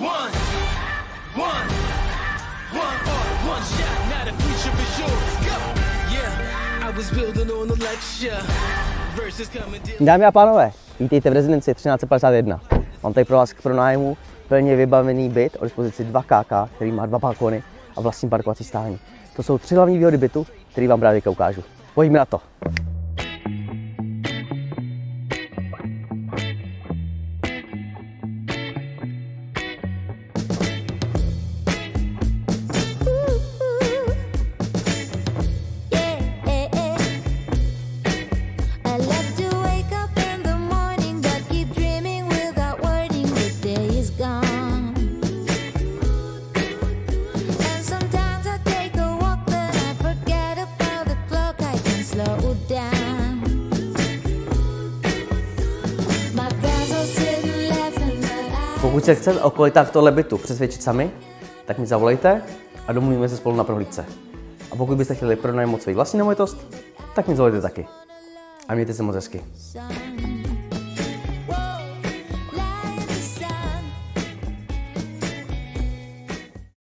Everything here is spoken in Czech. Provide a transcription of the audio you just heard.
One, one, one one shot. Now the future is yours. Go. Yeah, I was building on the lecture. Dámy a pánové, vítejte v rezidenci 1351. Mám tady pro vás k pronájmu plně vybavený byt o dispozici 2KK, který má dva balkony a vlastní parkovací stání. To jsou tři hlavní výhody bytu, který vám právě ukážu. Pojďme na to. Pokud se chcete o kvalitách tohle bytu přesvědčit sami, tak mi zavolejte a domluvíme se spolu na prohlídce. A pokud byste chtěli pronajmout svou vlastní nemovitost, tak mi zavolejte taky. A mějte se moc hezky.